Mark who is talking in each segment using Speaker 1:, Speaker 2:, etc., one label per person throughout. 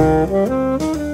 Speaker 1: Música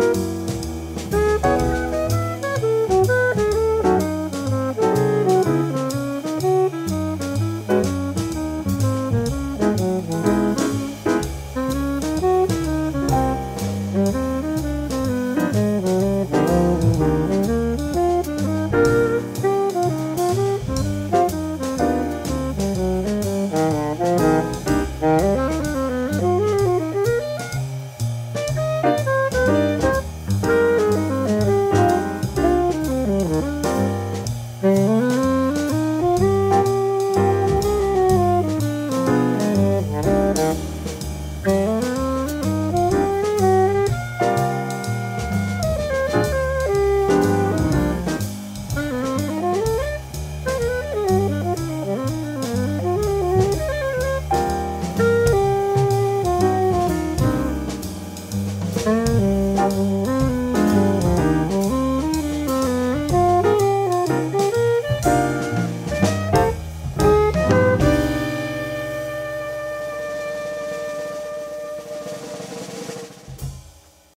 Speaker 1: Thank you